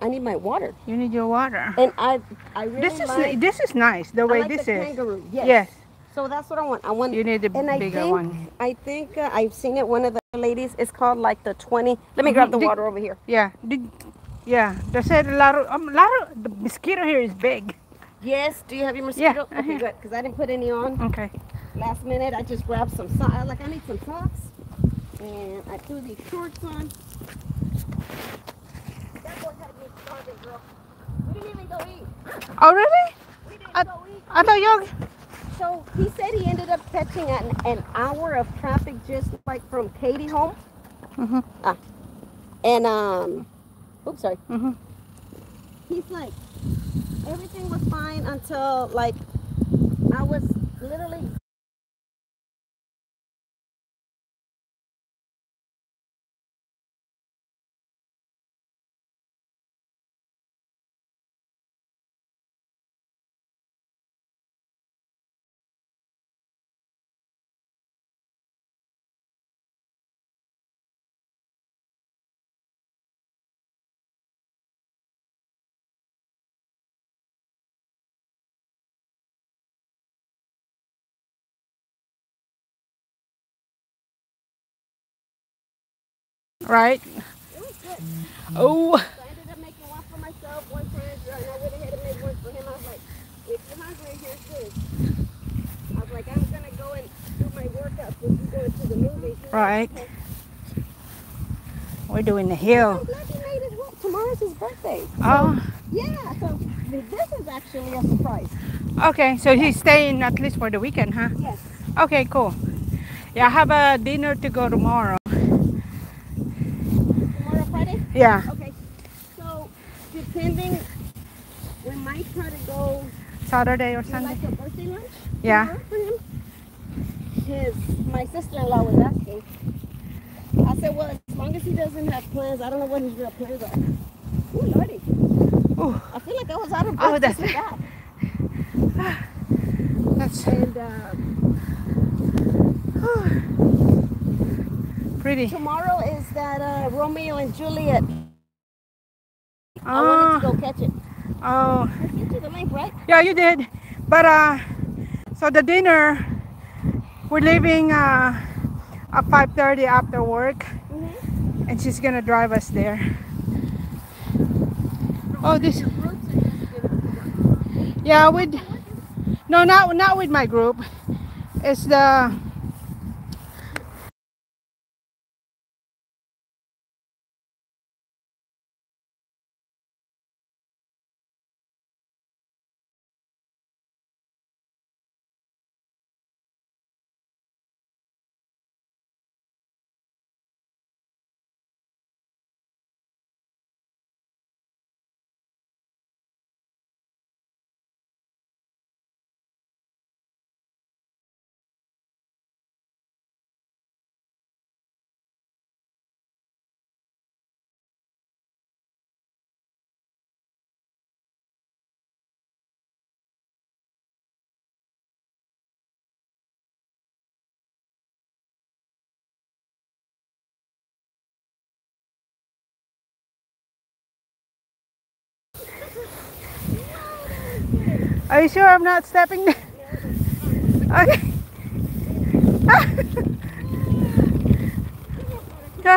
I need my water. You need your water. And I I really This is like, this is nice the I way like this the is. kangaroo. Yes. Yes. So that's what I want. I want You need the and I bigger think, one. I think uh, I've seen it. One of the ladies. It's called like the twenty. Let me grab Mhm. the Did- water over here. Yeah. Did, yeah. They said a lot of um, a lot of the mosquito here is big. Yes. Do you have your mosquito? uh-huh. Okay, good. Because I didn't put any on Okay. last minute. I just grabbed some socks. Like I need some socks, and I threw these shorts on. That boy had me starving, girl. We didn't even go eat. Oh really? We didn't I- go eat. I thought you. So he said he ended up catching an, an hour of traffic just like from Katie home. Mhm. Ah. And um, oops, sorry. Mhm. He's like, everything was fine until like I was literally. Right. It was good. Oh. So I ended up making one for myself, one for Andrew, and I went ahead and made one for him. I was like, if you're hungry, here's this. I was like, I'm gonna go and do my workout since you go to the movies. Right. We're doing the I'm hill. Oh, glad he made it home. Tomorrow's his birthday. Oh. Yeah, so this is actually a surprise. Okay. So he's staying at least for the weekend, huh? Yes. Okay. Cool. Yeah. I have a dinner to go tomorrow. Yeah. Okay. So, depending, we might try to go Saturday or Sunday. like a birthday lunch Yeah. for him. His, my sister-in-law was asking. I said, well, as long as he doesn't have plans, I don't know what his real plans are. Ooh, Lordy. Ooh. I feel like I was out of breath Oh, that's- with that. That's And um, pretty. tomorrow is that uh, Romeo and Juliet. I Oh. wanted to go catch it. Oh. I you the link, right? Yeah, you did. But uh, so the dinner, we're leaving uh at 5:30 after work, Mm-hmm. and she's gonna drive us there. Oh, this. Yeah, with. No, not not with my group. It's the. Are you sure I'm not stepping? Okay.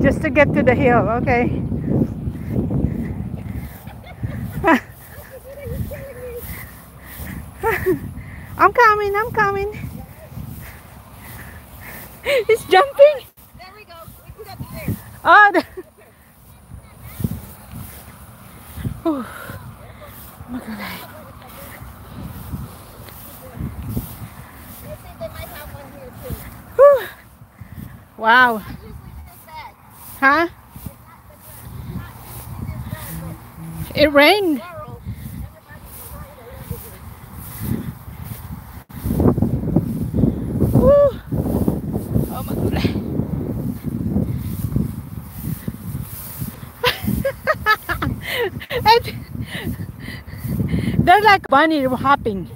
Just to get to the hill, okay. I'm coming, I'm coming. He's jumping. There we go. We can get there. Oh, the... Whew. Let's see if they might have one here too. Whew. Wow. Not usually this bad. Huh? It's not, it's not, not usually this Huh? It rained. Whew. Oh my. And they're like bunny hopping.